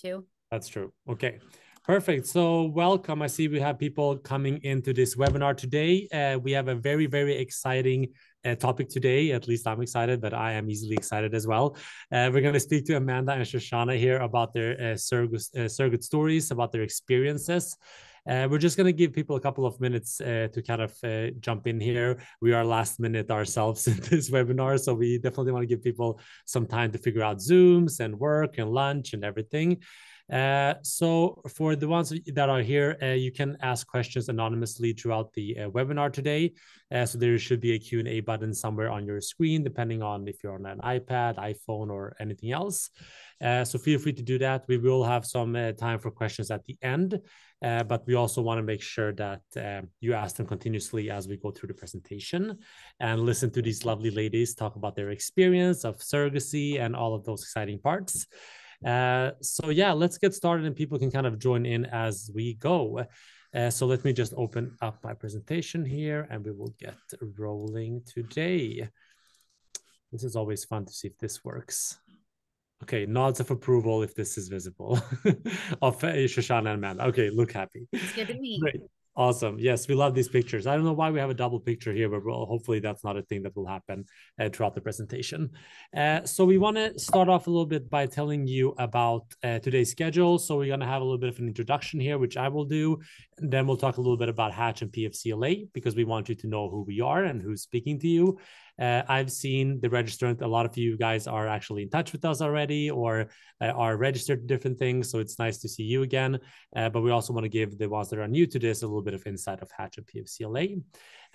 too. That's true. Okay. Perfect. So, welcome. I see we have people coming into this webinar today. Uh, we have a very, very exciting uh, topic today. At least I'm excited, but I am easily excited as well. Uh, we're going to speak to Amanda and Shoshana here about their uh, surrogate, uh, surrogate stories, about their experiences. Uh, we're just going to give people a couple of minutes uh, to kind of uh, jump in here. We are last minute ourselves in this webinar, so we definitely want to give people some time to figure out Zooms and work and lunch and everything. Uh, so for the ones that are here, uh, you can ask questions anonymously throughout the uh, webinar today. Uh, so there should be a Q&A button somewhere on your screen, depending on if you're on an iPad, iPhone, or anything else. Uh, so feel free to do that. We will have some time for questions at the end, but we also want to make sure that you ask them continuously as we go through the presentation and listen to these lovely ladies talk about their experience of surrogacy and all of those exciting parts. Uh, so yeah, let's get started and people can kind of join in as we go. Uh, so let me just open up my presentation here and we will get rolling today. This is always fun to see if this works. Okay, nods of approval if this is visible of uh, Shoshana and Amanda. Okay, look happy. It's good to meet. Great. Awesome. Yes, we love these pictures. I don't know why we have a double picture here, but hopefully that's not a thing that will happen uh, throughout the presentation. Uh, so we want to start off a little bit by telling you about uh, today's schedule. So we're going to have a little bit of an introduction here, which I will do. And then we'll talk a little bit about Hatch and PFCLA because we want you to know who we are and who's speaking to you. Uh, I've seen the registrant. A lot of you guys are actually in touch with us already or uh, are registered to different things. So it's nice to see you again. Uh, but we also want to give the ones that are new to this a little bit of insight of Hatch and PFCLA.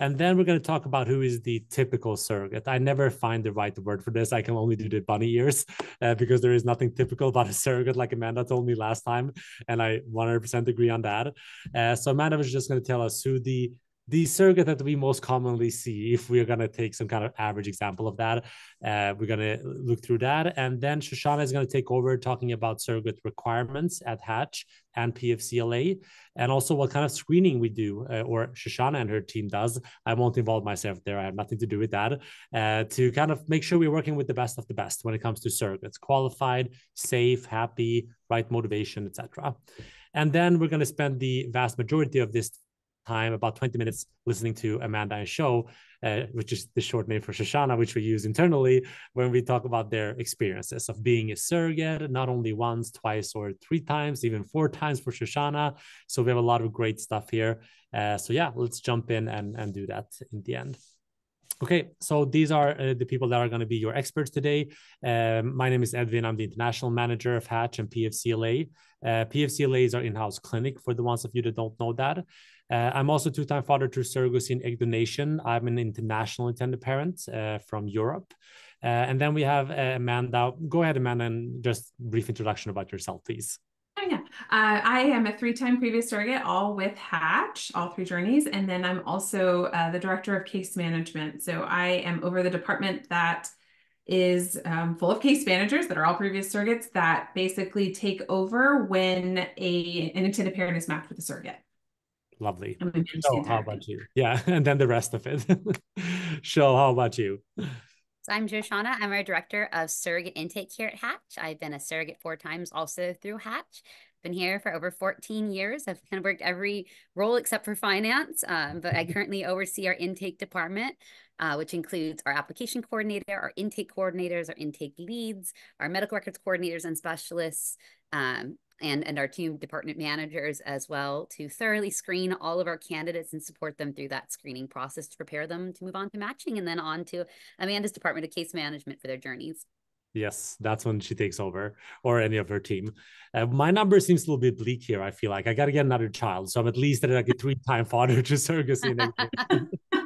And then we're going to talk about who is the typical surrogate. I never find the right word for this. I can only do the bunny ears uh, because there is nothing typical about a surrogate, like Amanda told me last time. And I 100% agree on that. Uh, so Amanda was just going to tell us who the the surrogate that we most commonly see, if we're going to take some kind of average example of that, uh, we're going to look through that. And then Shoshana is going to take over talking about surrogate requirements at Hatch and PFCLA, and also what kind of screening we do, uh, or Shoshana and her team does. I won't involve myself there. I have nothing to do with that. Uh, to kind of make sure we're working with the best of the best when it comes to surrogates, qualified, safe, happy, right motivation, etc. And then we're going to spend the vast majority of this time, about 20 minutes listening to Amanda and Show, uh, which is the short name for Shoshana, which we use internally when we talk about their experiences of being a surrogate, not only once, twice, or three times, even four times for Shoshana. So we have a lot of great stuff here. Uh, so yeah, let's jump in and, and do that in the end. Okay, so these are uh, the people that are going to be your experts today. Um, my name is Edwin. I'm the international manager of Hatch and PFCLA. Uh, PFCLA is our in-house clinic for the ones of you that don't know that. Uh, I'm also two-time father to surrogacy and egg donation. I'm an international intended parent uh, from Europe. Uh, and then we have uh, Amanda. Go ahead, Amanda, and just brief introduction about yourself, please. Oh, yeah. Uh, I am a three-time previous surrogate, all with Hatch, all three journeys. And then I'm also uh, the director of case management. So I am over the department that is um, full of case managers that are all previous surrogates that basically take over when a, an intended parent is matched with a surrogate. Lovely. So how about you? Yeah, and then the rest of it. Show, how about you? So I'm Shoshana. I'm our director of surrogate intake here at Hatch. I've been a surrogate four times also through Hatch. Been here for over 14 years. I've kind of worked every role except for finance, um, but I currently oversee our intake department, uh, which includes our application coordinator, our intake coordinators, our intake leads, our medical records coordinators and specialists, um, and, and our team department managers as well to thoroughly screen all of our candidates and support them through that screening process to prepare them to move on to matching and then on to Amanda's department of case management for their journeys. Yes, that's when she takes over, or any of her team. Uh, my number seems a little bit bleak here. I feel like I got to get another child, so I'm at least at like a three-time father to surrogacy.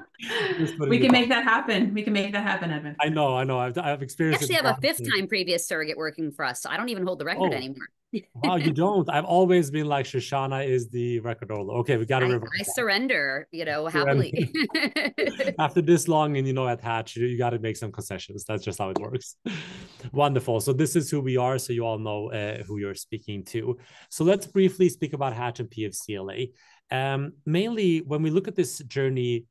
we can make that happen. We can make that happen, Evan. I know, I know. I've, I've experienced. We actually have a fifth-time previous surrogate working for us, so I don't even hold the record oh. anymore wow, you don't. I've always been like Shoshana is the record holder. Okay, we got to reverse. I, surrender, you know, happily. After this long and you know at Hatch, you, you got to make some concessions. That's just how it works. Wonderful. So this is who we are. So you all know uh, who you're speaking to. So let's briefly speak about Hatch and PFCLA. Um, mainly, when we look at this journey,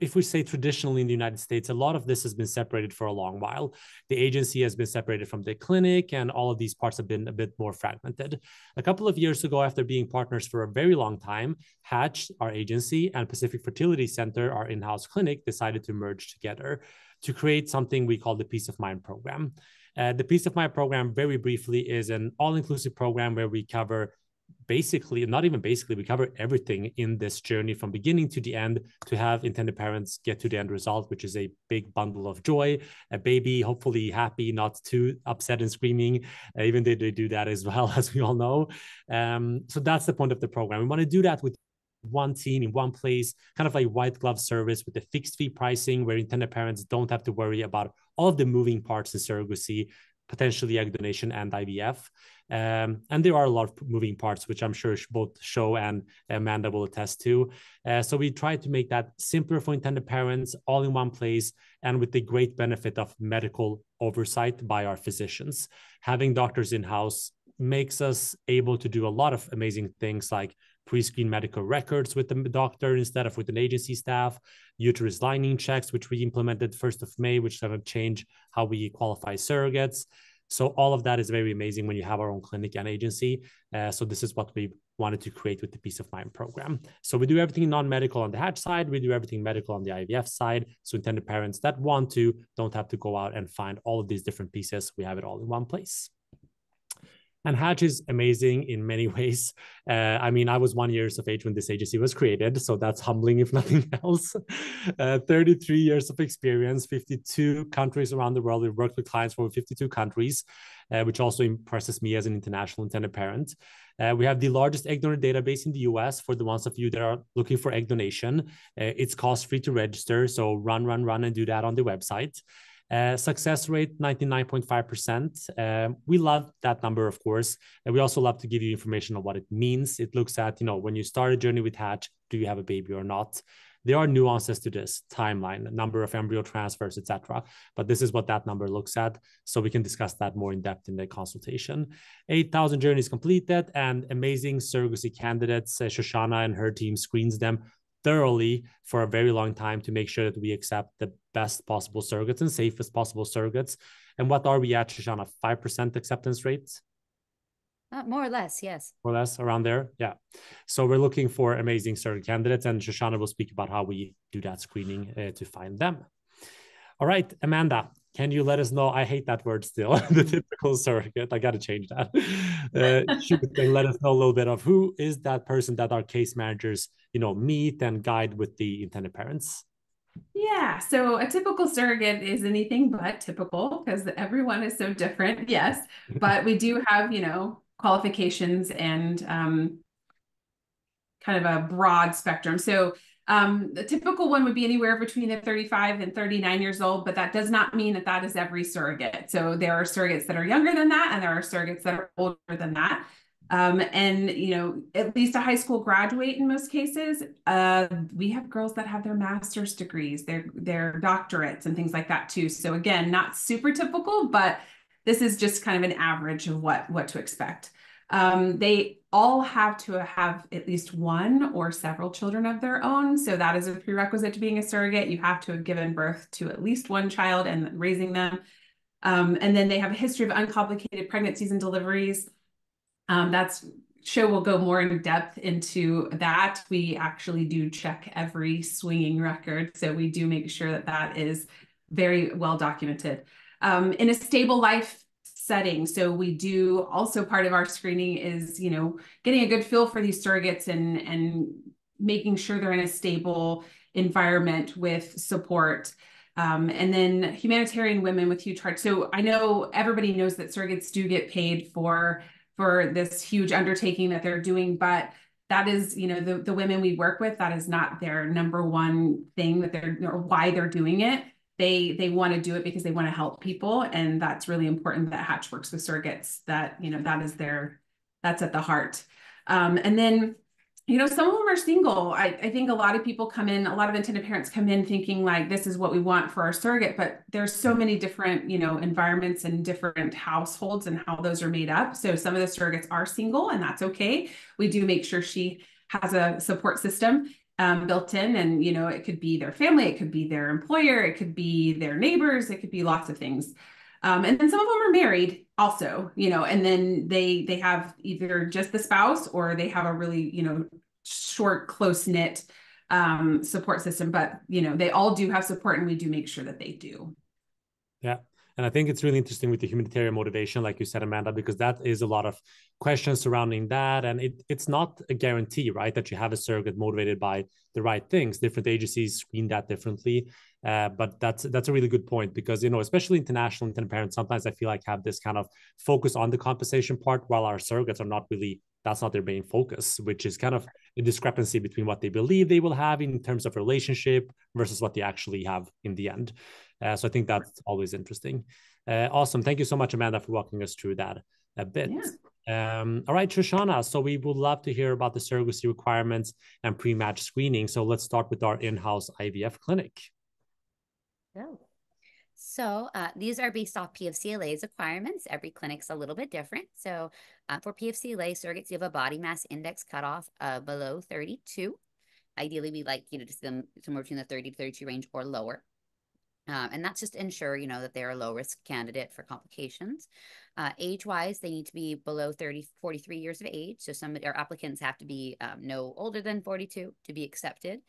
if we say traditionally in the United States, a lot of this has been separated for a long while. The agency has been separated from the clinic, and all of these parts have been a bit more fragmented. A couple of years ago, after being partners for a very long time, Hatch, our agency, and Pacific Fertility Center, our in house clinic, decided to merge together to create something we call the Peace of Mind program. Uh, the Peace of Mind program, very briefly, is an all inclusive program where we cover basically, not even basically, we cover everything in this journey from beginning to the end to have intended parents get to the end result, which is a big bundle of joy, a baby, hopefully happy, not too upset and screaming, uh, even though they do that as well, as we all know. Um, so that's the point of the program. We want to do that with one team in one place, kind of like white glove service with the fixed fee pricing where intended parents don't have to worry about all the moving parts in surrogacy, potentially egg donation and IVF. Um, and there are a lot of moving parts, which I'm sure both Show and Amanda will attest to. Uh, so we try to make that simpler for intended parents, all in one place, and with the great benefit of medical oversight by our physicians. Having doctors in house makes us able to do a lot of amazing things like pre-screen medical records with the doctor instead of with an agency staff, uterus lining checks, which we implemented 1st of May, which have changed how we qualify surrogates. So all of that is very amazing when you have our own clinic and agency. Uh, so this is what we wanted to create with the Peace of Mind program. So we do everything non-medical on the Hatch side. We do everything medical on the IVF side. So intended parents that want to don't have to go out and find all of these different pieces. We have it all in one place. And Hatch is amazing in many ways. Uh, I mean, I was one years of age when this agency was created, so that's humbling if nothing else. Uh, 33 years of experience, 52 countries around the world. We've worked with clients from 52 countries, uh, which also impresses me as an international intended parent. Uh, we have the largest egg donor database in the US for the ones of you that are looking for egg donation. Uh, it's cost free to register, so run, run, run and do that on the website. Uh, success rate 99.5%. Uh, we love that number, of course. And we also love to give you information on what it means. It looks at, you know, when you start a journey with Hatch, do you have a baby or not? There are nuances to this timeline, number of embryo transfers, etc. But this is what that number looks at. So we can discuss that more in depth in the consultation. 8,000 journeys completed and amazing surrogacy candidates. Uh, Shoshana and her team screens them thoroughly for a very long time to make sure that we accept the best possible surrogates and safest possible surrogates. And what are we at, Shoshana? 5% acceptance rates? Uh, more or less, yes. More or less around there. Yeah. So we're looking for amazing surrogate candidates, and Shoshana will speak about how we do that screening uh, to find them. All right, Amanda, can you let us know? I hate that word still, the typical surrogate. I got to change that. Uh, should let us know a little bit of who is that person that our case managers, you know, meet and guide with the intended parents. Yeah, so a typical surrogate is anything but typical because everyone is so different. Yes, but we do have, you know, qualifications and um, kind of a broad spectrum. So um, the typical one would be anywhere between the 35 and 39 years old, but that does not mean that that is every surrogate. So there are surrogates that are younger than that, and there are surrogates that are older than that. Um, and you know, at least a high school graduate in most cases. Uh, we have girls that have their master's degrees, their their doctorates, and things like that too. So again, not super typical, but this is just kind of an average of what what to expect. Um, they all have to have at least one or several children of their own. So that is a prerequisite to being a surrogate. You have to have given birth to at least one child and raising them. Um, and then they have a history of uncomplicated pregnancies and deliveries. Um, that's Sho will go more in depth into that. We actually do check every swinging record. So we do make sure that that is very well documented. Um, in a stable life setting. So we do also part of our screening is, you know, getting a good feel for these surrogates and and making sure they're in a stable environment with support. Um, and then humanitarian women with huge hearts. So I know everybody knows that surrogates do get paid for for this huge undertaking that they're doing, but that is, you know, the, the women we work with, that is not their number one thing that they're or why they're doing it they they want to do it because they want to help people. And that's really important that hatch works with surrogates that you know that is their that's at the heart. Um, and then you know some of them are single. I, I think a lot of people come in a lot of intended parents come in thinking like this is what we want for our surrogate but there's so many different you know environments and different households and how those are made up. So some of the surrogates are single and that's okay. We do make sure she has a support system um, built in. And, you know, it could be their family, it could be their employer, it could be their neighbors, it could be lots of things. Um, and then some of them are married also, you know, and then they they have either just the spouse or they have a really, you know, short, close knit um, support system. But you know, they all do have support, and we do make sure that they do. Yeah. And I think it's really interesting with the humanitarian motivation, like you said, Amanda, because that is a lot of questions surrounding that. And it, it's not a guarantee, right, that you have a surrogate motivated by the right things. Different agencies screen that differently. Uh, but that's that's a really good point because you know, especially international intended parents, sometimes I feel like have this kind of focus on the compensation part, while our surrogates are not really that's not their main focus, which is kind of a discrepancy between what they believe they will have in terms of relationship versus what they actually have in the end. Uh, so I think that's always interesting. Uh, awesome. Thank you so much, Amanda, for walking us through that a bit. Yeah. Um, all right, Shoshana. So we would love to hear about the surrogacy requirements and pre-match screening. So let's start with our in-house IVF clinic. Oh. So uh, these are based off PFCLA's requirements. Every clinic's a little bit different. So uh, for PFCLA surrogates, you have a body mass index cutoff uh, below 32. Ideally, we like you know to see them somewhere between the 30 to 32 range or lower. Um, and that's just to ensure, you know, that they're a low risk candidate for complications. Uh, age wise, they need to be below 30, 43 years of age. So some our applicants have to be um, no older than 42 to be accepted.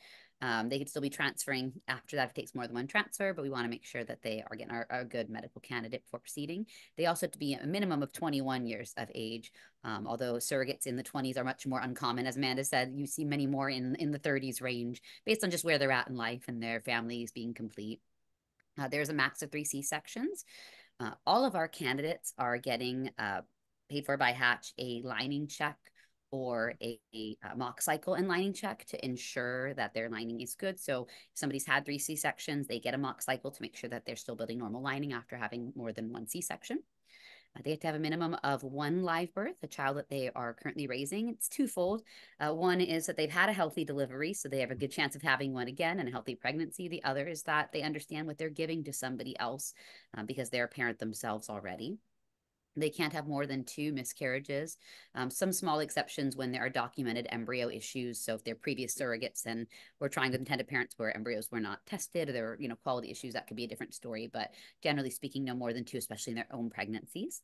Um, they could still be transferring after that if it takes more than one transfer, but we want to make sure that they are getting a, a good medical candidate for proceeding. They also have to be a minimum of 21 years of age, um, although surrogates in the 20s are much more uncommon. As Amanda said, you see many more in, in the 30s range based on just where they're at in life and their families being complete. Uh, there's a max of three C-sections. Uh, all of our candidates are getting uh, paid for by Hatch a lining check or a, a, a, mock cycle and lining check to ensure that their lining is good. So if somebody's had three C-sections, they get a mock cycle to make sure that they're still building normal lining after having more than one C-section. Uh, they have to have a minimum of one live birth, a child that they are currently raising. It's twofold. Uh, one is that they've had a healthy delivery, so they have a good chance of having one again and a healthy pregnancy. The other is that they understand what they're giving to somebody else uh, because they're a parent themselves already. They can't have more than two miscarriages. Um, some small exceptions when there are documented embryo issues. So if they're previous surrogates and we're trying with intended parents where embryos were not tested, or there are you know quality issues, that could be a different story. But generally speaking, no more than two, especially in their own pregnancies.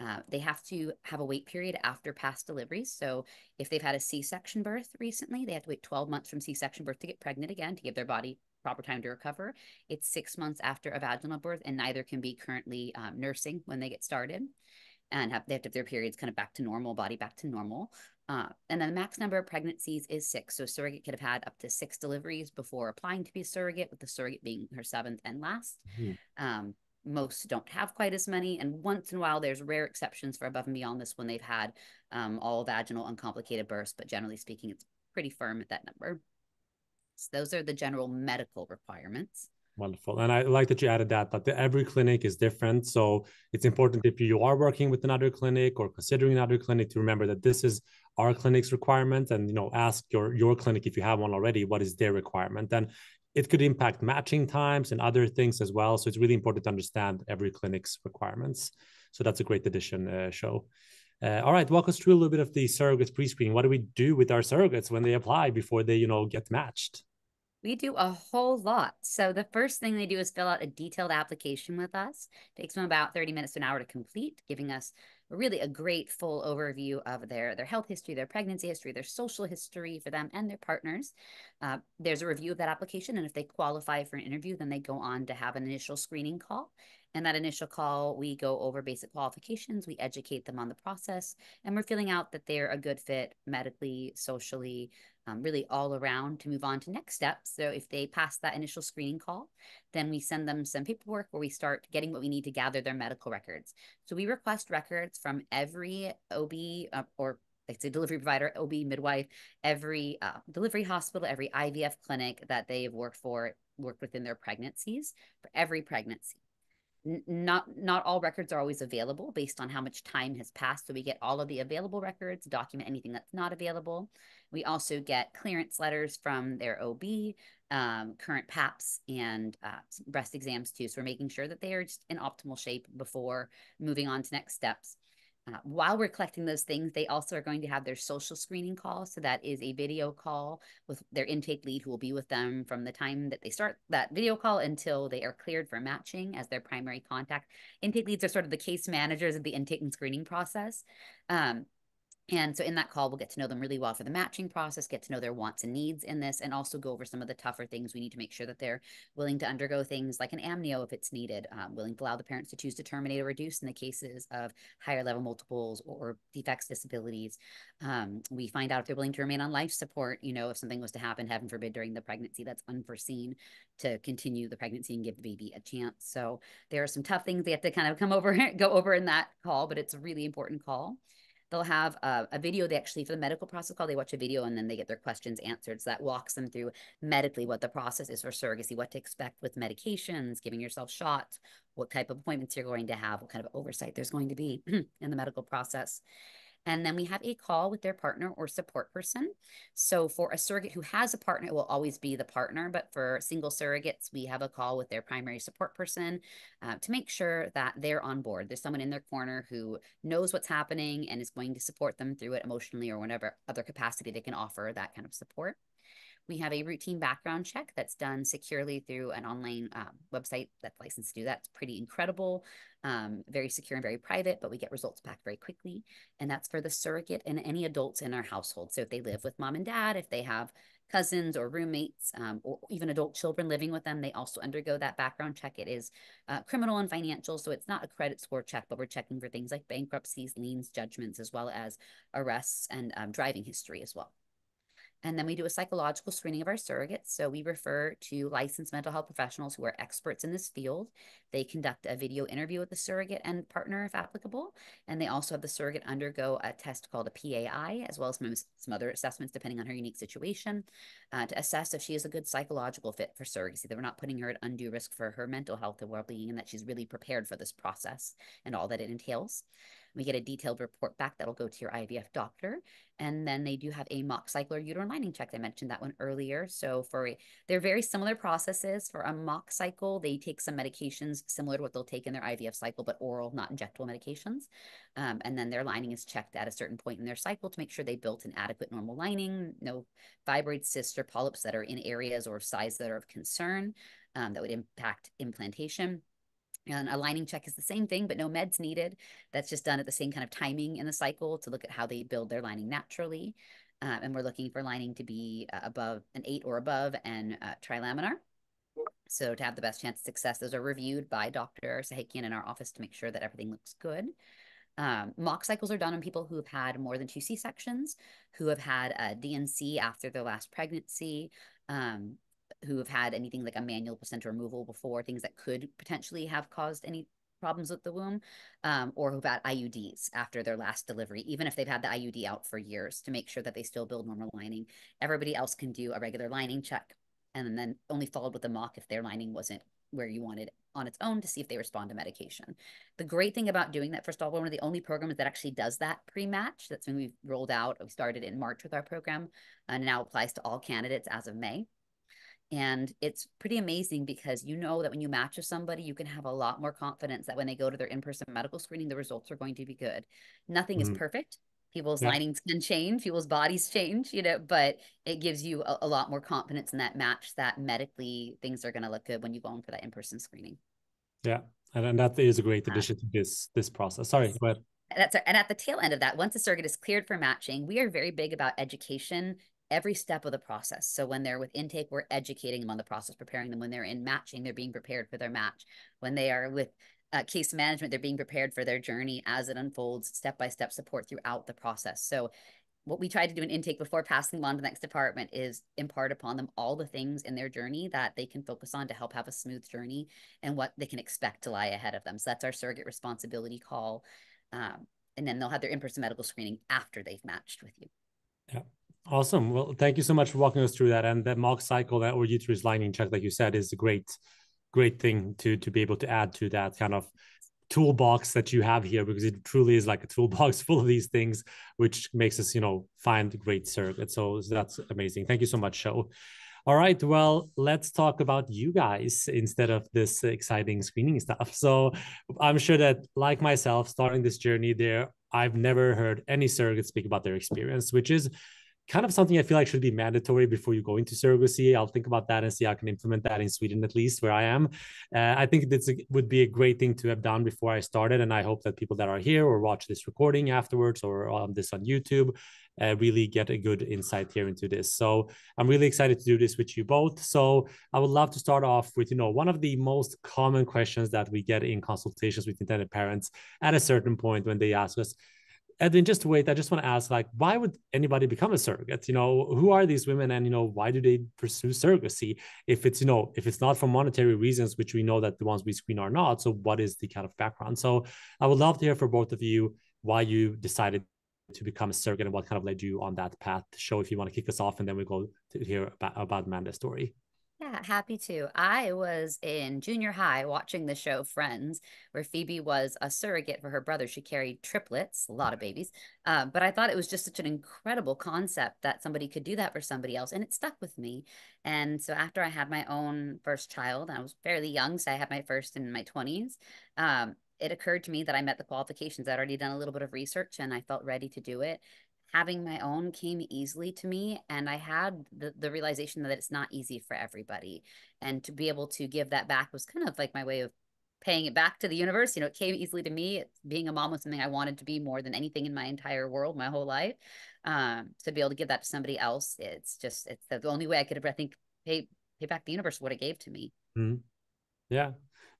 Uh, they have to have a wait period after past deliveries. So if they've had a C-section birth recently, they have to wait 12 months from C-section birth to get pregnant again to give their body proper time to recover. It's six months after a vaginal birth, and neither can be currently um, nursing when they get started and have they have to have their periods kind of back to normal, body back to normal. Uh, and then the max number of pregnancies is six. So surrogate could have had up to six deliveries before applying to be a surrogate, with the surrogate being her seventh and last. Mm-hmm. Um, most don't have quite as many, and once in a while, there's rare exceptions for above and beyond this when they've had um, all vaginal uncomplicated births. But generally speaking, it's pretty firm at that number. So those are the general medical requirements. Wonderful. And I like that you added that, that the, every clinic is different. So it's important if you are working with another clinic or considering another clinic to remember that this is our clinic's requirement and, you know, ask your, your clinic, if you have one already, what is their requirement? And it could impact matching times and other things as well. So it's really important to understand every clinic's requirements. So that's a great addition, uh, show. Uh, all right, walk us through a little bit of the surrogates pre-screen. What do we do with our surrogates when they apply before they, you know, get matched? We do a whole lot. So the first thing they do is fill out a detailed application with us. It takes them about 30 minutes to an hour to complete, giving us really a great full overview of their, their health history, their pregnancy history, their social history for them and their partners. Uh, there's a review of that application. And if they qualify for an interview, then they go on to have an initial screening call. And that initial call, we go over basic qualifications, we educate them on the process, and we're feeling out that they're a good fit medically, socially, um, really all around to move on to next steps. So if they pass that initial screening call, then we send them some paperwork where we start getting what we need to gather their medical records. So we request records from every OB uh, or like say delivery provider, OB, midwife, every uh, delivery hospital, every IVF clinic that they've worked for, worked within their pregnancies for every pregnancy. Not not all records are always available based on how much time has passed. So we get all of the available records document anything that's not available. We also get clearance letters from their ob um, current paps and uh, breast exams too. So we're making sure that they are just in optimal shape before moving on to next steps uh, while we're collecting those things, they also are going to have their social screening call. So that is a video call with their intake lead who will be with them from the time that they start that video call until they are cleared for matching as their primary contact. Intake leads are sort of the case managers of the intake and screening process. Um, and so in that call, we'll get to know them really well for the matching process, get to know their wants and needs in this, and also go over some of the tougher things. We need to make sure that they're willing to undergo things like an amnio if it's needed, um, willing to allow the parents to choose to terminate or reduce in the cases of higher level multiples or defects, disabilities. Um, we find out if they're willing to remain on life support, you know, if something was to happen, heaven forbid, during the pregnancy that's unforeseen, to continue the pregnancy and give the baby a chance. So there are some tough things they have to kind of come over, go over in that call, but it's a really important call they'll have a, a, video they actually for the medical process call they watch a video and then they get their questions answered. So that walks them through medically what the process is for surrogacy what to expect with medications giving yourself shots what type of appointments you're going to have what kind of oversight there's going to be in the medical process and then we have a call with their partner or support person. So for a surrogate who has a partner, it will always be the partner. But for single surrogates, we have a call with their primary support person uh, to make sure that they're on board. There's someone in their corner who knows what's happening and is going to support them through it emotionally or whatever other capacity they can offer that kind of support. We have a routine background check that's done securely through an online uh, website that's licensed to do that. It's pretty incredible, um, very secure and very private, but we get results back very quickly. And that's for the surrogate and any adults in our household. So if they live with mom and dad, if they have cousins or roommates um, or even adult children living with them, they also undergo that background check. It is uh, criminal and financial, so it's not a credit score check, but we're checking for things like bankruptcies, liens, judgments, as well as arrests and um, driving history as well. And then we do a psychological screening of our surrogates. So we refer to licensed mental health professionals who are experts in this field. They conduct a video interview with the surrogate and partner if applicable. And they also have the surrogate undergo a test called a PAI, as well as some, other assessments depending on her unique situation uh, to assess if she is a good psychological fit for surrogacy, that we're not putting her at undue risk for her mental health and well being, and that she's really prepared for this process and all that it entails. We get a detailed report back that'll go to your IVF doctor. And then they do have a mock cycle or uterine lining check. I mentioned that one earlier. So for a, they're very similar processes. For a mock cycle, they take some medications similar to what they'll take in their IVF cycle, but oral, not injectable medications. Um, and then their lining is checked at a certain point in their cycle to make sure they built an adequate normal lining, no fibroid cysts or polyps that are in areas or size that are of concern um, that would impact implantation. And a lining check is the same thing, but no meds needed. That's just done at the same kind of timing in the cycle to look at how they build their lining naturally. Uh, and we're looking for lining to be uh, above an eight or above and uh, trilaminar. So to have the best chance of success, those are reviewed by Dr. Sahakian in our office to make sure that everything looks good. Um, mock cycles are done on people who have had more than two C-sections, who have had a D&C after their last pregnancy, um, who have had anything like a manual placenta removal before, things that could potentially have caused any problems with the womb, um, or who've had IUDs after their last delivery, even if they've had the IUD out for years to make sure that they still build normal lining. Everybody else can do a regular lining check and then only followed with a mock if their lining wasn't where you wanted on its own to see if they respond to medication. The great thing about doing that, first of all, one of the only programs that actually does that pre-match. That's when we rolled out. We started in March with our program, and now applies to all candidates as of May. And it's pretty amazing because you know that when you match with somebody, you can have a lot more confidence that when they go to their in person medical screening, the results are going to be good. Nothing mm-hmm. is perfect. People's yeah. linings can change, people's bodies change, you know, but it gives you a, a lot more confidence in that match that medically things are going to look good when you go in for that in person screening. Yeah. And, and that is a great addition to this this process. Sorry, go ahead. That's and at the tail end of that, once a surrogate is cleared for matching, we are very big about education every step of the process. So when they're with intake, we're educating them on the process, preparing them. When they're in matching, they're being prepared for their match. When they are with uh, case management, they're being prepared for their journey as it unfolds, step by step support throughout the process. So what we try to do in intake before passing them on to the next department is impart upon them all the things in their journey that they can focus on to help have a smooth journey and what they can expect to lie ahead of them. So that's our surrogate responsibility call. Um, and then they'll have their in-person medical screening after they've matched with you. Yeah. Awesome. Well, thank you so much for walking us through that. And that mock cycle, that or uterus lining check, like you said, is a great, great thing to to be able to add to that kind of toolbox that you have here because it truly is like a toolbox full of these things, which makes us, you know, find great surrogates. So that's amazing. Thank you so much, Show. All right. Well, let's talk about you guys instead of this exciting screening stuff. So I'm sure that, like myself, starting this journey, there I've never heard any surrogates speak about their experience, which is kind of something I feel like should be mandatory before you go into surrogacy. I'll think about that and see how I can implement that in Sweden, at least where I am. Uh, I think this would be a great thing to have done before I started. And I hope that people that are here or watch this recording afterwards or on this on YouTube uh, really get a good insight here into this. So I'm really excited to do this with you both. So I would love to start off with, you know, one of the most common questions that we get in consultations with intended parents at a certain point when they ask us, Edwin, just wait. I just want to ask, like, why would anybody become a surrogate? You know, who are these women, and you know, why do they pursue surrogacy? If it's you know, if it's not for monetary reasons, which we know that the ones we screen are not, so what is the kind of background? So, I would love to hear from both of you why you decided to become a surrogate and what kind of led you on that path. To show if you want to kick us off, and then we go to hear about, about Amanda's story. Yeah, happy to. I was in junior high watching the show Friends, where Phoebe was a surrogate for her brother. She carried triplets, a lot of babies. Um, but I thought it was just such an incredible concept that somebody could do that for somebody else. And it stuck with me. And so after I had my own first child, I was fairly young. So I had my first in my 20s. Um, it occurred to me that I met the qualifications. I'd already done a little bit of research and I felt ready to do it having my own came easily to me and i had the, the realization that it's not easy for everybody and to be able to give that back was kind of like my way of paying it back to the universe you know it came easily to me being a mom was something i wanted to be more than anything in my entire world my whole life um, to be able to give that to somebody else it's just it's the only way i could have i think pay pay back the universe what it gave to me mm-hmm. yeah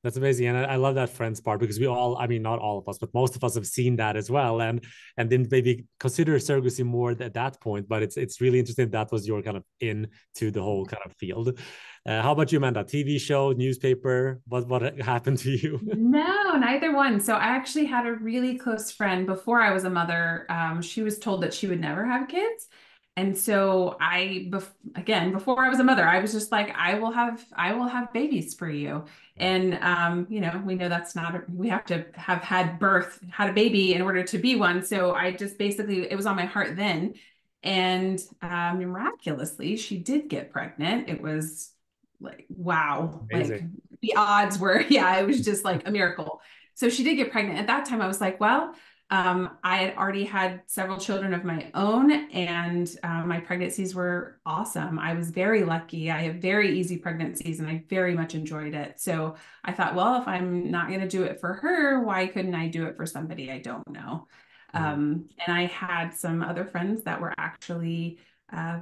that's amazing, and I, I, love that friends part because we all—I mean, not all of us, but most of us have seen that as well, and and then maybe consider surrogacy more at that point. But it's it's really interesting that was your kind of in to the whole kind of field. Uh, how about you, Amanda? TV show, newspaper? What what happened to you? No, neither one. So I actually had a really close friend before I was a mother. Um, she was told that she would never have kids, and so I, bef- again, before I was a mother, I was just like, I will have, I will have babies for you. And, um, you know, we know that's not, we have to have had birth, had a baby in order to be one. So I just basically, it was on my heart then. And um, miraculously, she did get pregnant. It was like, wow, Amazing. like the odds were, yeah, it was just like a miracle. So she did get pregnant. At that time, I was like, well, um, I had already had several children of my own, and uh, my pregnancies were awesome. I was very lucky. I have very easy pregnancies, and I very much enjoyed it. So I thought, well, if I'm not going to do it for her, why couldn't I do it for somebody I don't know? Mm-hmm. Um, and I had some other friends that were actually. Uh,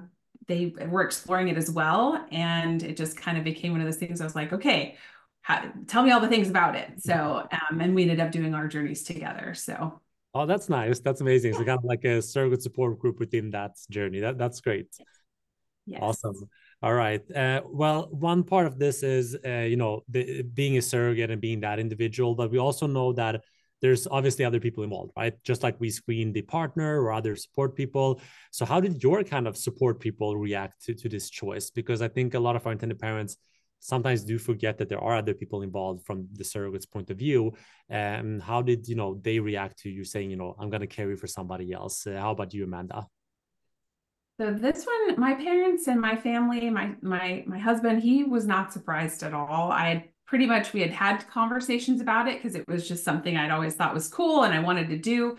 they were exploring it as well. And it just kind of became one of those things I was like, okay, how, tell me all the things about it. So, um, and we ended up doing our journeys together. So Oh, that's nice. That's amazing. So kind of like a surrogate support group within that journey. That that's great. Yes. Awesome. All right. Uh, well, one part of this is, uh, you know, the, being a surrogate and being that individual, but we also know that there's obviously other people involved, right? Just like we screen the partner or other support people. So, how did your kind of support people react to, to this choice? Because I think a lot of our intended parents sometimes do forget that there are other people involved from the surrogate's point of view. And how did you know they react to you saying, you know, I'm going to carry for somebody else? Uh, how about you, Amanda? So this one, my parents and my family, my my my husband, he was not surprised at all. I had pretty much we had had conversations about it because it was just something I'd always thought was cool and I wanted to do.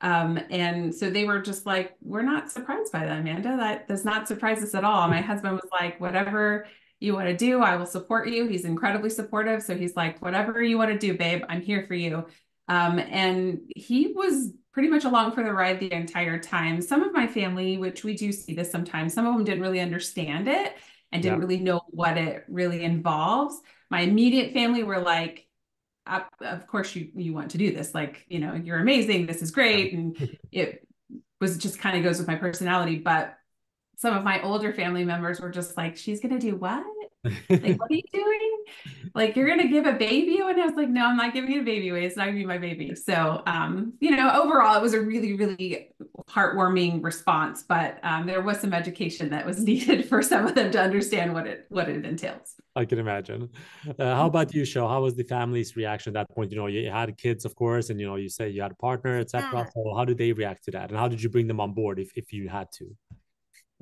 Um, and so they were just like, we're not surprised by that, Amanda. That does not surprise us at all. My husband was like, whatever you want to do, I will support you. He's incredibly supportive. So he's like, whatever you want to do, babe, I'm here for you. Um, and he was pretty much along for the ride the entire time. Some of my family, which we do see this sometimes, some of them didn't really understand it and didn't yeah. really know what it really involves. My immediate family were like, of course you you want to do this like you know you're amazing this is great and it was just kind of goes with my personality but some of my older family members were just like, she's going to do what? Like, what are you doing? Like, you're going to give a baby away? And I was like, no, I'm not giving a baby away. It's not going to be my baby. So, um, you know, overall, it was a really, really heartwarming response, but um, there was some education that was needed for some of them to understand what it, what it entails. I can imagine. Uh, how about you, Show? How was the family's reaction at that point? You know, you had kids, of course, and you know, you say you had a partner, etc. Yeah. So, how did they react to that, and how did you bring them on board if if you had to?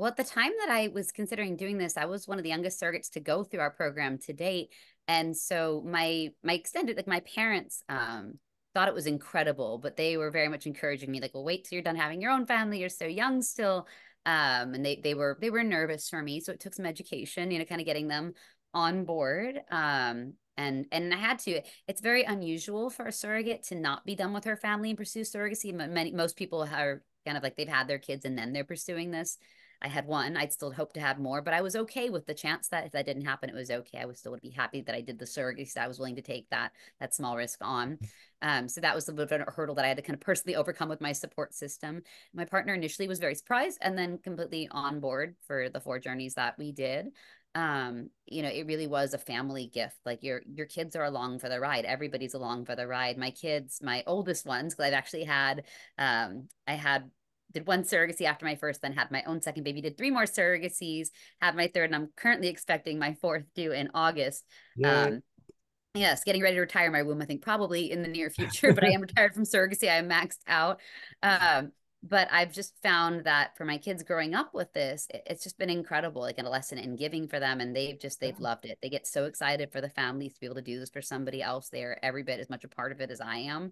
Well, at the time that I was considering doing this, I was one of the youngest surrogates to go through our program to date. And so my my extended like my parents um thought it was incredible, but they were very much encouraging me, like, well, wait till you're done having your own family. You're so young still. Um, and they they were they were nervous for me. So it took some education, you know, kind of getting them on board. Um, and and I had to. It's very unusual for a surrogate to not be done with her family and pursue surrogacy. Many most people are kind of like they've had their kids and then they're pursuing this. I had one. I'd still hope to have more, but I was okay with the chance that if that didn't happen, it was okay. I was still would be happy that I did the surrogacy. I was willing to take that that small risk on. Um, so that was a bit of a hurdle that I had to kind of personally overcome with my support system. My partner initially was very surprised and then completely on board for the four journeys that we did um you know it really was a family gift like your your kids are along for the ride everybody's along for the ride my kids my oldest ones because i've actually had um i had did one surrogacy after my first, then had my own second baby, did three more surrogacies, had my third, and I'm currently expecting my fourth due in August. Yeah. Um, yes, getting ready to retire my womb, I think probably in the near future, but I am retired from surrogacy. I am maxed out. Um, but I've just found that for my kids growing up with this, it's just been incredible, like a lesson in giving for them. And they've just, they've loved it. They get so excited for the families to be able to do this for somebody else. They're every bit as much a part of it as I am.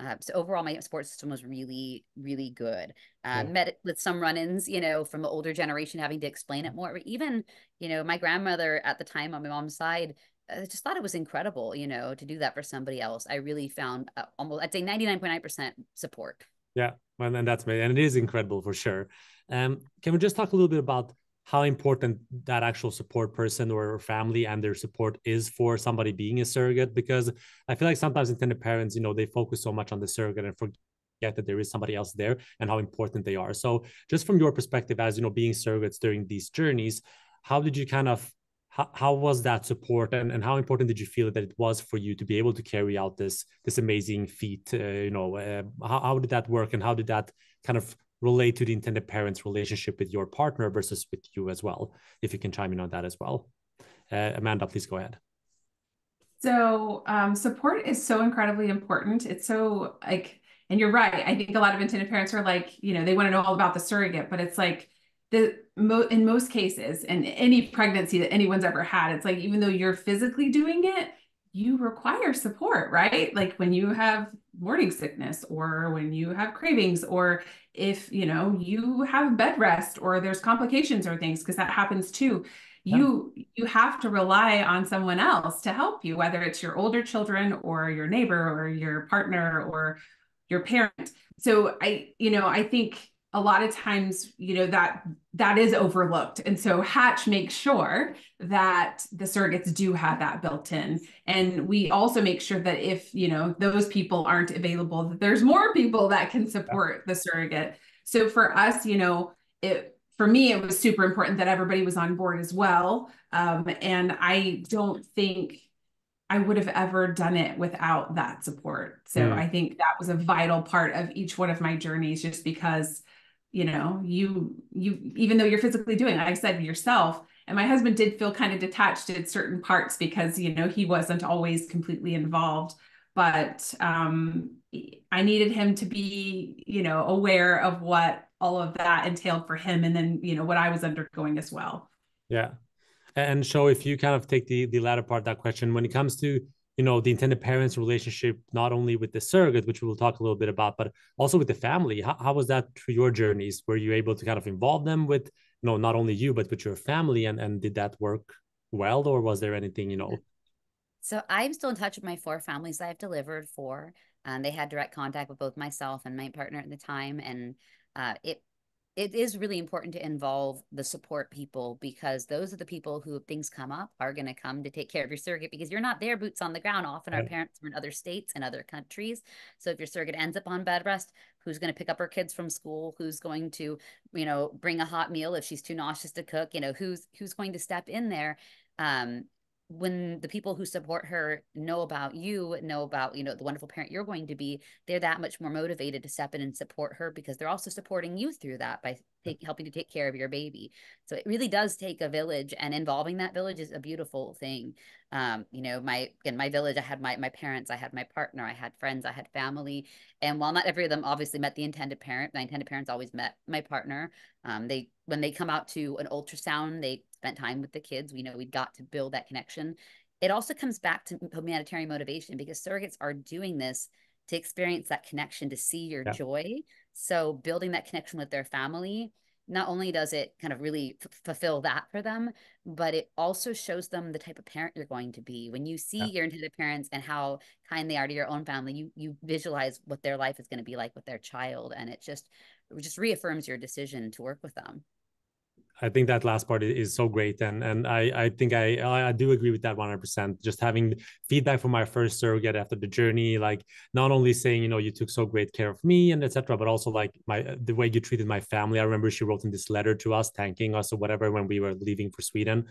Uh, so overall, my support system was really, really good. Uh. Met with some run-ins, you know, from the older generation having to explain it more. But Even, you know, my grandmother at the time on my mom's side, I just thought it was incredible, you know, to do that for somebody else. I really found uh, almost, I'd say 99.9% support. Yeah, well, and that's me. and it is incredible for sure. Um, can we just talk a little bit about how important that actual support person or family and their support is for somebody being a surrogate because i feel like sometimes intended parents you know they focus so much on the surrogate and forget that there is somebody else there and how important they are. So just from your perspective as you know being surrogates during these journeys how did you kind of how, how was that support and, and how important did you feel that it was for you to be able to carry out this this amazing feat uh, you know uh, how, how did that work and how did that kind of relate to the intended parents relationship with your partner versus with you as well if you can chime in on that as well. Uh, amanda please go ahead. So um, support is so incredibly important. It's so like and you're right. I think a lot of intended parents are like you know they want to know all about the surrogate but it's like the mo- in most cases and any pregnancy that anyone's ever had it's like even though you're physically doing it you require support, right? Like when you have morning sickness or when you have cravings or if, you know, you have bed rest or there's complications or things because that happens too. You you have to rely on someone else to help you whether it's your older children or your neighbor or your partner or your parent. So I you know, I think a lot of times you know that that is overlooked. And so hatch makes sure that the surrogates do have that built in. And we also make sure that if you know those people aren't available that there's more people that can support the surrogate. So for us you know it for me it was super important that everybody was on board as well. Um, and i don't think I would have ever done it without that support. So mm. I think that was a vital part of each one of my journeys, just because you know you you even though you're physically doing it, i said yourself and my husband did feel kind of detached at certain parts because you know he wasn't always completely involved. But um i needed him to be you know aware of what all of that entailed for him and then you know what i was undergoing as well. Yeah. And so if you kind of take the the latter part of that question when it comes to you know the intended parents relationship not only with the surrogate which we'll talk a little bit about but also with the family. How, how was that through your journeys? Were you able to kind of involve them with you know not only you but with your family and and did that work well or was there anything you know? So i'm still in touch with my four families i've delivered for. And they had direct contact with both myself and my partner at the time and uh, it it is really important to involve the support people because those are the people who, if things come up, are going to come to take care of your surrogate because you're not there, boots on the ground. Often our parents are in other states and other countries. So if your surrogate ends up on bed rest, who's going to pick up her kids from school? Who's going to, you know, bring a hot meal if she's too nauseous to cook? You know, who's who's going to step in there? Um, when the people who support her know about you know about you know the wonderful parent you're going to be they're that much more motivated to step in and support her because they're also supporting you through that by take, helping to take care of your baby so it really does take a village and involving that village is a beautiful thing um, you know my in my village i had my my parents i had my partner i had friends i had family and while not every of them obviously met the intended parent my intended parents always met my partner um, they when they come out to an ultrasound they spent time with the kids. We know we got to build that connection. It also comes back to humanitarian motivation because surrogates are doing this to experience that connection, to see your Yeah. joy. So building that connection with their family, not only does it kind of really f- fulfill that for them, but it also shows them the type of parent you're going to be. When you see Yeah. your intended parents and how kind they are to your own family, you you visualize what their life is going to be like with their child, and it just it just reaffirms your decision to work with them. I think that last part is so great, and and I I think I I do agree with that one hundred percent. Just having feedback from my first surrogate after the journey, like not only saying you know you took so great care of me and etc., but also like my the way you treated my family. I remember she wrote in this letter to us thanking us or whatever when we were leaving for Sweden,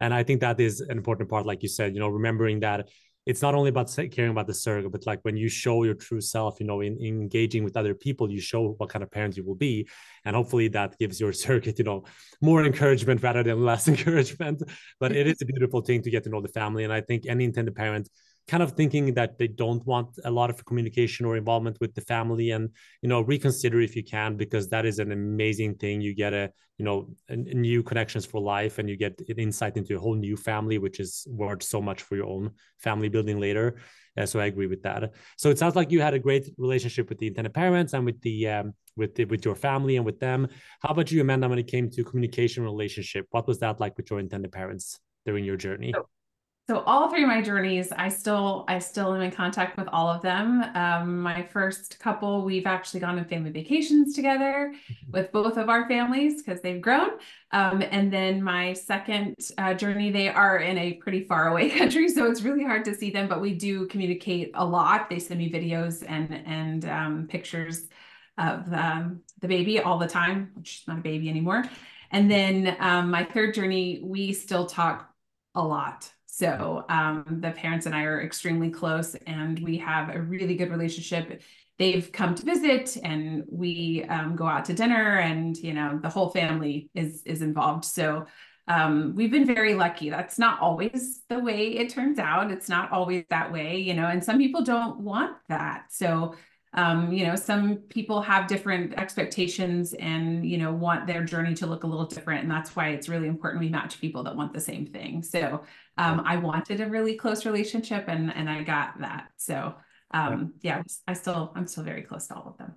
and I think that is an important part, like you said, you know, remembering that it's not only about caring about the surrogate, but like when you show your true self, you know, in, in, engaging with other people, you show what kind of parent you will be. And hopefully that gives your surrogate, you know, more encouragement rather than less encouragement. But it is a beautiful thing to get to know the family. And I think any intended parent kind of thinking that they don't want a lot of communication or involvement with the family and you know reconsider if you can because that is an amazing thing. You get a you know a, new connections for life and you get an insight into a whole new family which is worth so much for your own family building later. Uh, so i agree with that. So it sounds like you had a great relationship with the intended parents and with the um, with the, with your family and with them. How about you amanda when it came to communication relationship? What was that like with your intended parents during your journey? Oh so all three of my journeys i still i still am in contact with all of them. Um, my first couple we've actually gone on family vacations together mm-hmm. with both of our families because they've grown. Um, and then my second uh, journey they are in a pretty far away country so it's really hard to see them but we do communicate a lot. They send me videos and and um, pictures of um, the baby all the time which is not a baby anymore. And then um, my third journey we still talk a lot so um, the parents and I are extremely close, and we have a really good relationship. They've come to visit, and we um, go out to dinner, and you know the whole family is is involved. So um, we've been very lucky. That's not always the way it turns out. It's not always that way, you know. And some people don't want that. So um, you know, some people have different expectations and, you know, want their journey to look a little different. And that's why it's really important we match people that want the same thing. So um, I wanted a really close relationship and, and I got that. So um, yeah, I still, I'm still very close to all of them.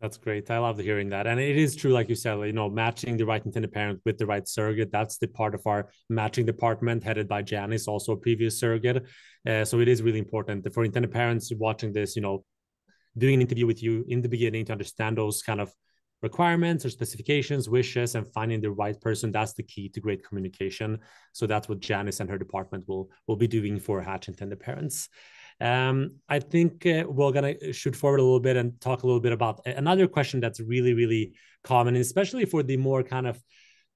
That's great. I love hearing that. And it is true, like you said, you know, matching the right intended parent with the right surrogate. That's the part of our matching department headed by Janice, also a previous surrogate. Uh, so it is really important for intended parents watching this, you know, doing an interview with you in the beginning to understand those kind of requirements or specifications, wishes, and finding the right person. That's the key to great communication. So that's what Janice and her department will will be doing for Hatch and intended parents. Um, I think uh, we're gonna shoot forward a little bit and talk a little bit about another question that's really, really common, especially for the more kind of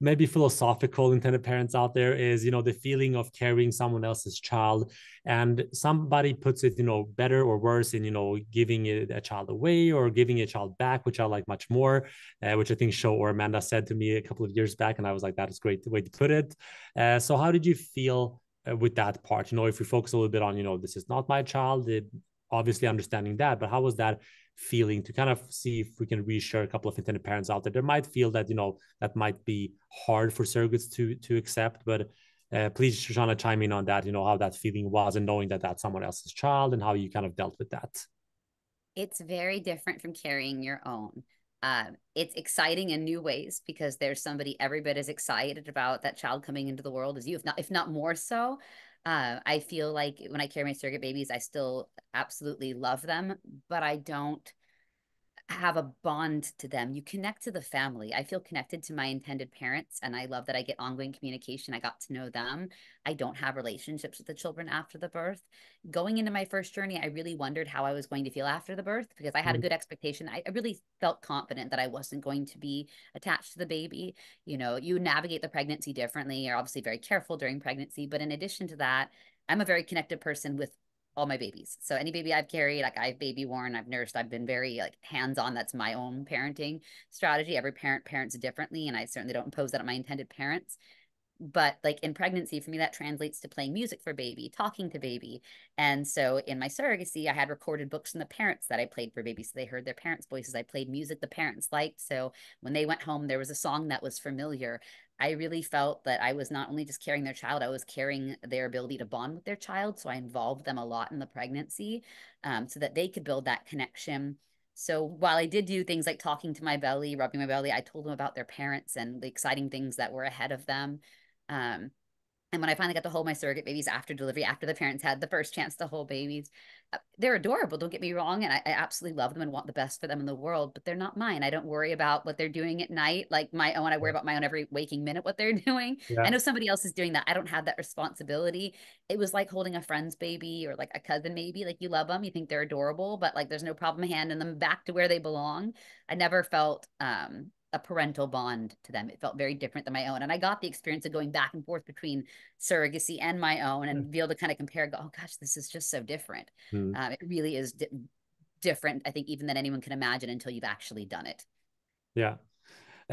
maybe philosophical intended parents out there is you know the feeling of carrying someone else's child. And somebody puts it you know better or worse in you know giving it a child away or giving a child back which i like much more uh, which i think show or amanda said to me a couple of years back and i was like that is great way to put it. Uh, so how did you feel uh, with that part? You know if we focus a little bit on you know this is not my child it, obviously understanding that but how was that feeling to kind of see if we can reassure a couple of intended parents out there. They might feel that you know that might be hard for surrogates to to accept, but uh, please, Shoshana, chime in on that. You know how that feeling was, and knowing that that's someone else's child, and how you kind of dealt with that. It's very different from carrying your own. Uh, it's exciting in new ways because there's somebody every bit as excited about that child coming into the world as you, if not if not more so. Uh, I feel like when I carry my surrogate babies, I still absolutely love them, but I don't have a bond to them. You connect to the family. I feel connected to my intended parents, and I love that I get ongoing communication. I got to know them. I don't have relationships with the children after the birth. Going into my first journey, I really wondered how I was going to feel after the birth because I had mm-hmm. a good expectation. I, I really felt confident that I wasn't going to be attached to the baby. You know, you navigate the pregnancy differently. You're obviously very careful during pregnancy, but in addition to that, I'm a very connected person with all my babies. So any baby I've carried, like I've baby worn, I've nursed, I've been very like hands-on. That's my own parenting strategy. Every parent parents differently, and I certainly don't impose that on my intended parents. but like in pregnancy for me that translates to playing music for baby talking to baby and so in my surrogacy i had recorded books from the parents that i played for baby so they heard their parents voices i played music the parents liked so when they went home there was a song that was familiar i really felt that i was not only just carrying their child i was carrying their ability to bond with their child so i involved them a lot in the pregnancy um, so that they could build that connection so while I did do things like talking to my belly, rubbing my belly, I told them about their parents and the exciting things that were ahead of them. Um, and when I finally got to hold my surrogate babies after delivery, after the parents had the first chance to hold babies, uh, they're adorable. Don't get me wrong. And I, I, absolutely love them and want the best for them in the world, but they're not mine. I don't worry about what they're doing at night. Like my own, I worry about my own every waking minute, what they're doing. Yeah. I know somebody else is doing that. I don't have that responsibility. It was like holding a friend's baby or like a cousin, maybe like you love them, you think they're adorable, but like there's no problem handing them back to where they belong. I never felt, um, a parental bond to them. It felt very different than my own. And I got the experience of going back and forth between surrogacy and my own and mm. be able to kind of compare, go, oh gosh, this is just so different. Mm. Um, it really is di- different, I think, even than anyone can imagine until you've actually done it. Yeah.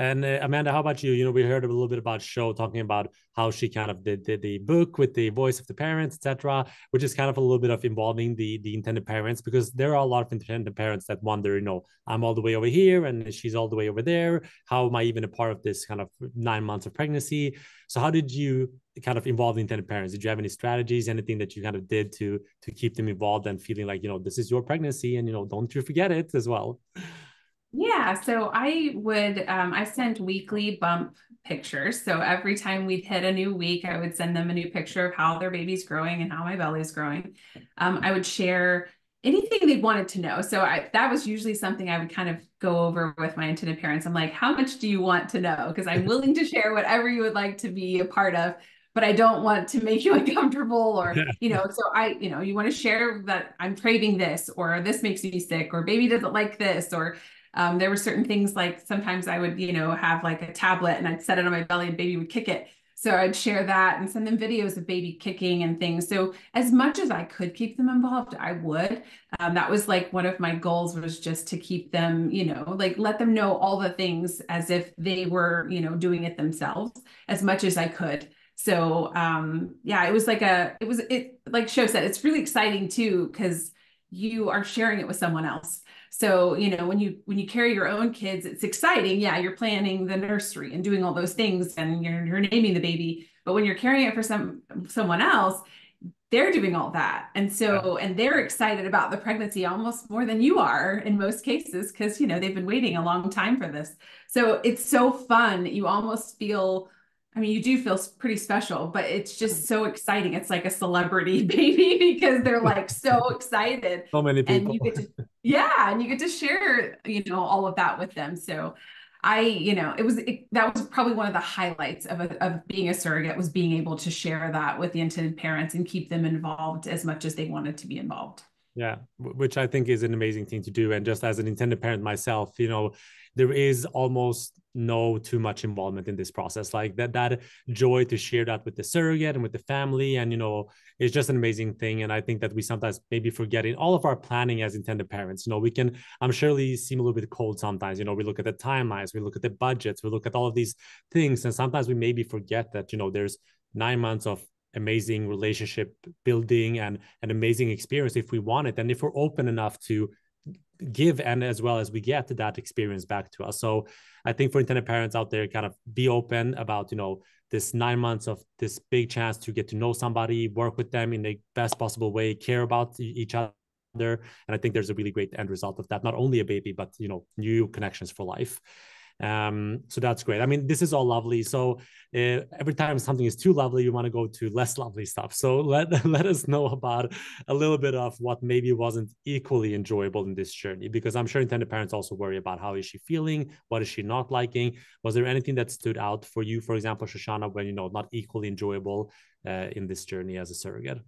And uh, Amanda, how about you? You know, we heard a little bit about show talking about how she kind of did, did the book with the voice of the parents, etc., which is kind of a little bit of involving the the intended parents because there are a lot of intended parents that wonder, you know, I'm all the way over here and she's all the way over there. How am I even a part of this kind of nine months of pregnancy? So how did you kind of involve the intended parents? Did you have any strategies, anything that you kind of did to to keep them involved and feeling like, you know, this is your pregnancy and you know, don't you forget it as well? Yeah, so I would um, I sent weekly bump pictures. So every time we'd hit a new week, I would send them a new picture of how their baby's growing and how my belly's growing. Um, I would share anything they wanted to know. So I, that was usually something I would kind of go over with my intended parents. I'm like, how much do you want to know? Because I'm willing to share whatever you would like to be a part of but I don't want to make you uncomfortable or, you know, so I, you know, you want to share that I'm craving this or this makes me sick or baby doesn't like this or um, there were certain things like sometimes I would, you know, have like a tablet and I'd set it on my belly and baby would kick it. So I'd share that and send them videos of baby kicking and things. So as much as I could keep them involved, I would. Um, that was like one of my goals was just to keep them, you know, like let them know all the things as if they were, you know, doing it themselves as much as I could. So um, yeah, it was like a, it was it like Show said, it's really exciting too because you are sharing it with someone else. So, you know, when you when you carry your own kids, it's exciting. Yeah, you're planning the nursery and doing all those things and you're you're naming the baby. But when you're carrying it for some someone else, they're doing all that. And so and they're excited about the pregnancy almost more than you are in most cases because, you know, they've been waiting a long time for this. So it's so fun. You almost feel I mean, you do feel pretty special, but it's just mm. so exciting. It's like a celebrity baby because they're like so excited. So many people. And you get to, yeah, and you get to share, you know, all of that with them. So I, you know, it was it, that was probably one of the highlights of a, of being a surrogate was being able to share that with the intended parents and keep them involved as much as they wanted to be involved. Yeah, which I think is an amazing thing to do. And just as an intended parent myself, you know, there is almost no too much involvement in this process. Like that that joy to share that with the surrogate and with the family and you know it's just an amazing thing. And i think that we sometimes maybe forget in all of our planning as intended parents. You know we can i'm surely seem a little bit cold sometimes. You know we look at the timelines we look at the budgets we look at all of these things and sometimes we maybe forget that you know there's nine months of amazing relationship building and an amazing experience if we want it. And if we're open enough to give and as well as we get that experience back to us. So i think for intended parents out there kind of be open about you know this nine months of this big chance to get to know somebody work with them in the best possible way care about each other. And i think there's a really great end result of that. Not only a baby but you know new connections for life um, so that's great. I mean, this is all lovely. So uh, every time something is too lovely, you want to go to less lovely stuff. So let let us know about a little bit of what maybe wasn't equally enjoyable in this journey, because I'm sure intended parents also worry about how is she feeling, what is she not liking. Was there anything that stood out for you, for example, Shoshana, when you know not equally enjoyable uh, in this journey as a surrogate?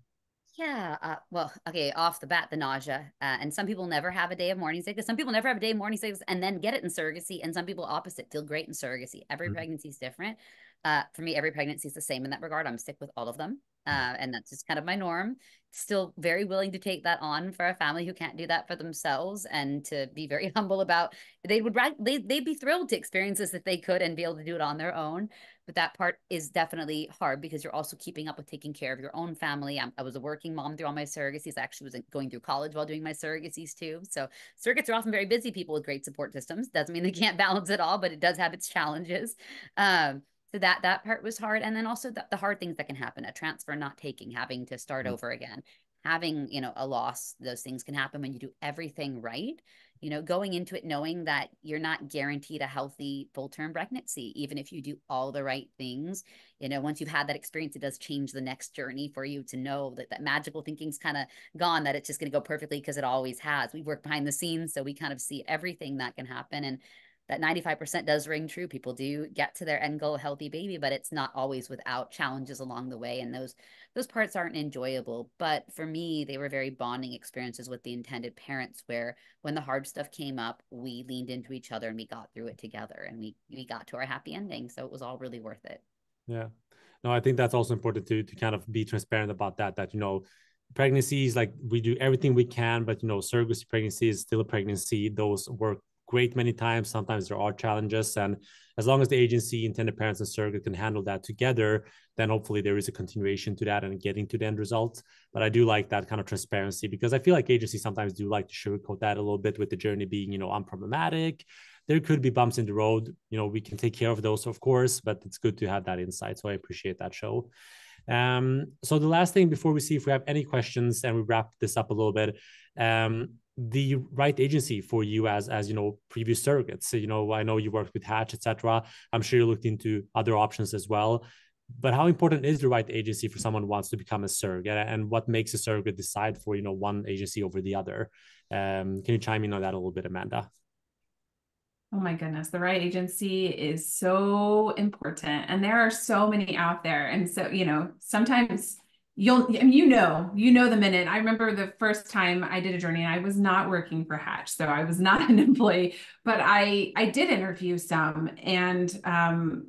Yeah. Uh, well, okay. Off the bat, the nausea, uh, and some people never have a day of morning sickness. Some people never have a day of morning sickness and then get it in surrogacy, and some people opposite feel great in surrogacy. Every mm-hmm. pregnancy is different. Uh, for me, every pregnancy is the same in that regard. I'm sick with all of them. uh, and that's just kind of my norm still very willing to take that on for a family who can't do that for themselves and to be very humble about they would they, they'd be thrilled to experience this if they could and be able to do it on their own but that part is definitely hard because you're also keeping up with taking care of your own family. I'm, i was a working mom through all my surrogacies. I actually was going through college while doing my surrogacies too. So surrogates are often very busy people with great support systems. Doesn't mean they can't balance it all but it does have its challenges. Um, so that that part was hard. And then also the, the hard things that can happen a transfer not taking having to start mm-hmm. over again having you know a loss those things can happen when you do everything right you know going into it knowing that you're not guaranteed a healthy full term pregnancy even if you do all the right things. You know once you've had that experience it does change the next journey for you to know that that magical thinking's kind of gone that it's just going to go perfectly because it always has. We work behind the scenes so we kind of see everything that can happen and that 95% does ring true. People do get to their end goal, healthy baby, but it's not always without challenges along the way. And those those parts aren't enjoyable. But for me, they were very bonding experiences with the intended parents where when the hard stuff came up, we leaned into each other and we got through it together and we we got to our happy ending. So it was all really worth it. Yeah. No, I think that's also important to to kind of be transparent about that, that you know, pregnancies like we do everything we can but you know surrogacy pregnancy is still a pregnancy those work great many times. Sometimes there are challenges. And as long as the agency, intended parents, and surrogate can handle that together, then hopefully there is a continuation to that and getting to the end result. But I do like that kind of transparency because I feel like agencies sometimes do like to sugarcoat that a little bit with the journey being, you know, unproblematic. There could be bumps in the road. You know, we can take care of those, of course, but it's good to have that insight. So I appreciate that show. Um, so the last thing before we see if we have any questions and we wrap this up a little bit, um, the right agency for you as as you know previous surrogates. So, you know i know you worked with hatch etc i'm sure you looked into other options as well. But how important is the right agency for someone who wants to become a surrogate? And what makes a surrogate decide for you know one agency over the other? Um, can you chime in on that a little bit amanda? Oh my goodness, the right agency is so important. And there are so many out there. And so, you know, sometimes you'll I mean, you know you know the minute. I remember the first time i did a journey and i was not working for hatch so i was not an employee but i i did interview some and um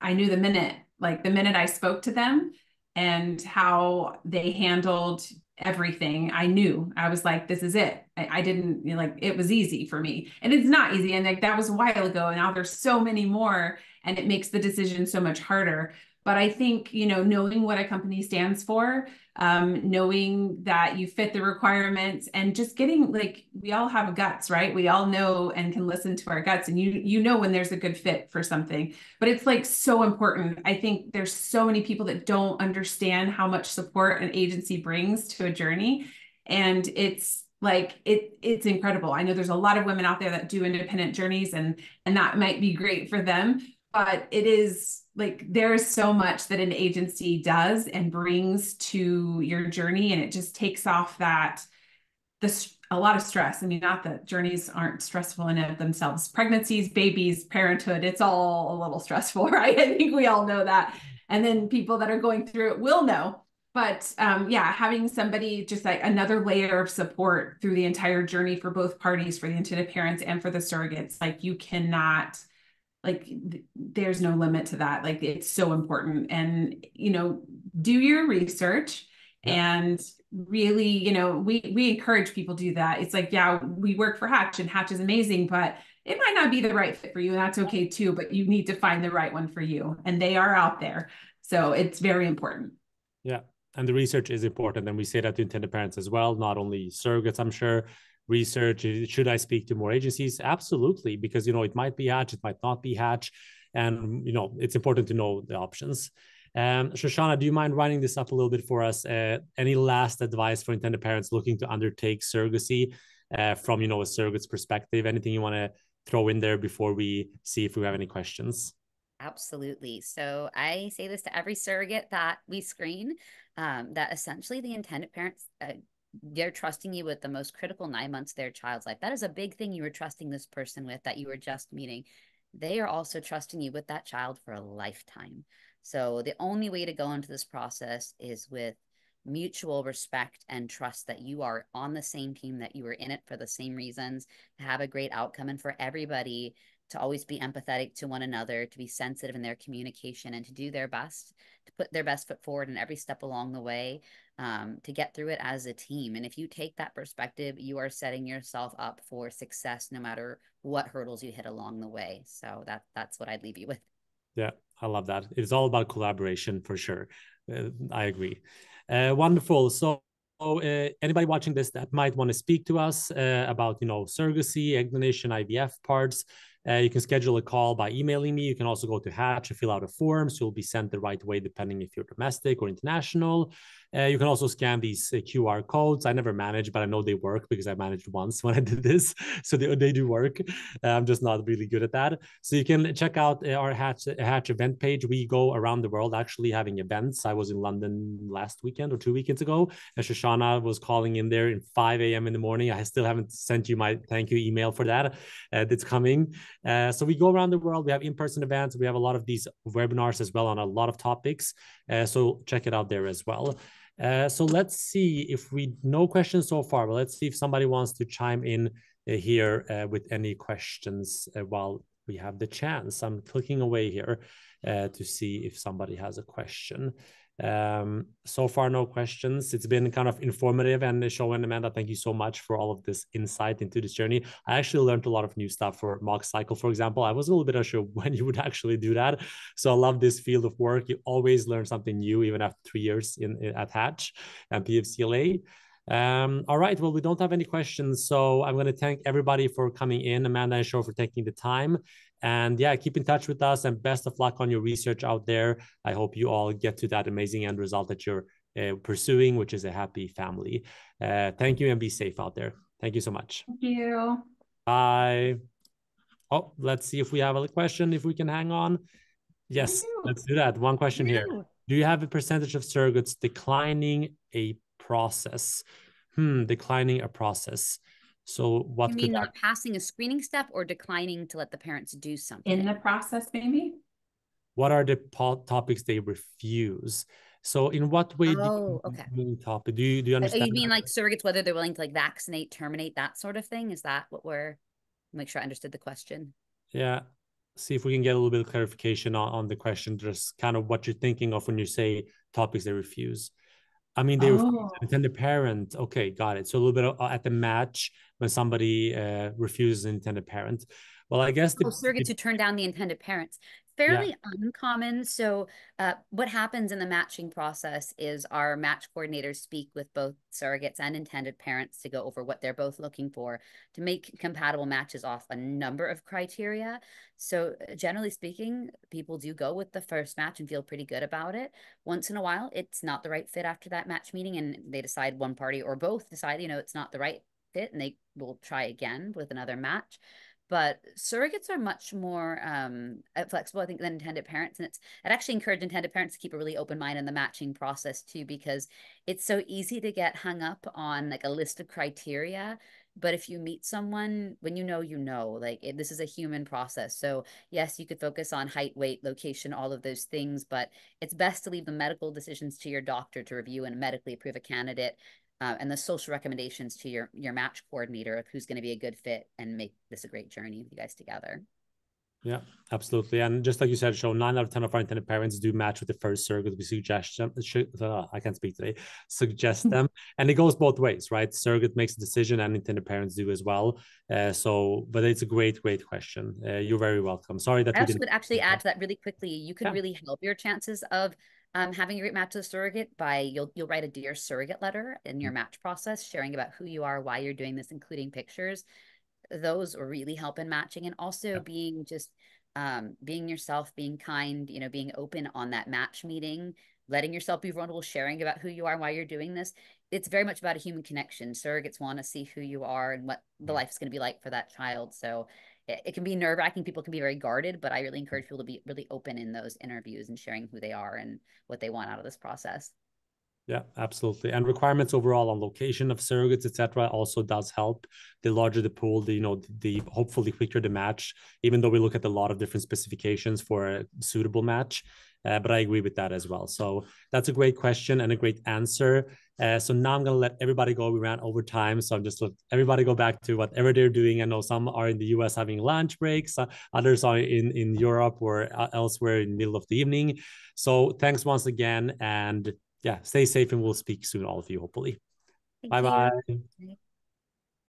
i knew the minute like the minute i spoke to them and how they handled everything i knew. I was like this is it. I, I didn't you know, like it was easy for me. And it's not easy and like that was a while ago and now there's so many more and it makes the decision so much harder but I think, you know, knowing what a company stands for, um, knowing that you fit the requirements and just getting like, we all have guts, right? We all know and can listen to our guts and you, you know, when there's a good fit for something, but it's like so important. I think there's so many people that don't understand how much support an agency brings to a journey. And it's, like it it's incredible i know there's a lot of women out there that do independent journeys and and that might be great for them but it is like there is so much that an agency does and brings to your journey and it just takes off that the a lot of stress. I mean not that journeys aren't stressful in and of themselves. Pregnancies babies parenthood it's all a little stressful right? I think we all know that. And then people that are going through it will know. But um, yeah having somebody just like another layer of support through the entire journey for both parties for the intended parents and for the surrogates like you cannot like th- there's no limit to that. Like it's so important. And you know do your research yeah. and really you know we we encourage people do that. It's like yeah we work for hatch and hatch is amazing but it might not be the right fit for you. And that's okay too but you need to find the right one for you. And they are out there. So it's very important. Yeah. And the research is important. And we say that to intended parents as well not only surrogates i'm sure research should i speak to more agencies absolutely because you know it might be hatch it might not be hatch and you know it's important to know the options um, Shoshana, do you mind writing this up a little bit for us? Uh, any last advice for intended parents looking to undertake surrogacy uh, from you know a surrogate's perspective? Anything you want to throw in there before we see if we have any questions? Absolutely. So I say this to every surrogate that we screen um, that essentially the intended parents uh, they're trusting you with the most critical nine months of their child's life. That is a big thing you were trusting this person with that you were just meeting. They are also trusting you with that child for a lifetime. So the only way to go into this process is with mutual respect and trust that you are on the same team, that you were in it for the same reasons, to have a great outcome, and for everybody to always be empathetic to one another, to be sensitive in their communication, and to do their best, to put their best foot forward in every step along the way um, to get through it as a team. And if you take that perspective, you are setting yourself up for success no matter what hurdles you hit along the way. So that that's what I'd leave you with. Yeah, I love that. It's all about collaboration for sure. Uh, I agree. Uh, wonderful. So so uh, anybody watching this that might want to speak to us uh, about you know surrogacy egg donation ivf parts uh, you can schedule a call by emailing me you can also go to hatch and fill out a form so you'll be sent the right way depending if you're domestic or international uh, you can also scan these uh, QR codes. I never managed, but I know they work because I managed once when I did this. So they, they do work. Uh, I'm just not really good at that. So you can check out uh, our Hatch, Hatch event page. We go around the world actually having events. I was in London last weekend or two weekends ago, and Shoshana was calling in there in 5 a.m. in the morning. I still haven't sent you my thank you email for that. Uh, it's coming. Uh, so we go around the world. We have in-person events. We have a lot of these webinars as well on a lot of topics. Uh, so check it out there as well. Uh, so let's see if we no questions so far, but let's see if somebody wants to chime in uh, here uh, with any questions while we have the chance. I'm clicking away here to see if somebody has a question. Um, so far, no questions. It's been kind of informative. And Show and Amanda, thank you so much for all of this insight into this journey. I actually learned a lot of new stuff for mock cycle, for example. I was a little bit unsure when you would actually do that. So I love this field of work. You always learn something new, even after three years in, in at Hatch and PFCLA. Um, all right. Well, we don't have any questions. So I'm going to thank everybody for coming in, Amanda and Show for taking the time. And yeah, keep in touch with us and best of luck on your research out there. I hope you all get to that amazing end result that you're uh, pursuing, which is a happy family. Uh, thank you and be safe out there. Thank you so much. Thank you. Bye. Oh, let's see if we have a question, if we can hang on. Yes, let's do that. One question here. Do you have a percentage of surrogates declining a process? Hmm, declining a process. So what you mean not that... passing a screening step or declining to let the parents do something in the process, maybe? What are the topics they refuse? So in what way oh, do you okay. mean topic? Do you do you understand? You mean like surrogates, whether they're willing to like vaccinate, terminate, that sort of thing? Is that what we're make sure I understood the question? Yeah. See if we can get a little bit of clarification on, on the question, just kind of what you're thinking of when you say topics they refuse. I mean, they oh. intended parent. Okay, got it. So a little bit of, uh, at the match when somebody uh, refuses an intended parent. Well, I guess the oh, surrogates who turn down the intended parents fairly yeah. uncommon. So, uh, what happens in the matching process is our match coordinators speak with both surrogates and intended parents to go over what they're both looking for to make compatible matches off a number of criteria. So, uh, generally speaking, people do go with the first match and feel pretty good about it. Once in a while, it's not the right fit after that match meeting, and they decide one party or both decide, you know, it's not the right fit, and they will try again with another match but surrogates are much more um, uh, flexible, I think, than intended parents. And it's it actually encouraged intended parents to keep a really open mind in the matching process too, because it's so easy to get hung up on like a list of criteria. But if you meet someone, when you know, you know, like it, this is a human process. So yes, you could focus on height, weight, location, all of those things, but it's best to leave the medical decisions to your doctor to review and medically approve a candidate uh, and the social recommendations to your your match coordinator of who's going to be a good fit and make this a great journey with you guys together. Yeah, absolutely. And just like you said, show nine out of 10 of our intended parents do match with the first surrogate. We suggest them, uh, I can't speak today, suggest hmm. them. And it goes both ways, right? Surrogate makes a decision and intended parents do as well. Uh, so, but it's a great, great question. Uh, you're very welcome. Sorry that I we didn't. would actually add to that really quickly. You could yeah. really help your chances of um, having a great match to the surrogate by you'll you'll write a dear surrogate letter in your mm. match process, sharing about who you are, why you're doing this, including pictures. Those really help in matching, and also yeah. being just um, being yourself, being kind, you know, being open on that match meeting, letting yourself be vulnerable, sharing about who you are, why you're doing this. It's very much about a human connection. Surrogates want to see who you are and what the mm. life is going to be like for that child. So it, it can be nerve wracking. People can be very guarded, but I really encourage people to be really open in those interviews and sharing who they are and what they want out of this process. Yeah, absolutely. And requirements overall on location of surrogates, etc., also does help. The larger the pool, the you know, the hopefully quicker the match. Even though we look at a lot of different specifications for a suitable match, uh, but I agree with that as well. So that's a great question and a great answer. Uh, so now I'm gonna let everybody go. We ran over time, so I'm just let everybody go back to whatever they're doing. I know some are in the U.S. having lunch breaks, uh, others are in in Europe or uh, elsewhere in the middle of the evening. So thanks once again, and yeah, stay safe, and we'll speak soon, all of you, hopefully. Bye bye.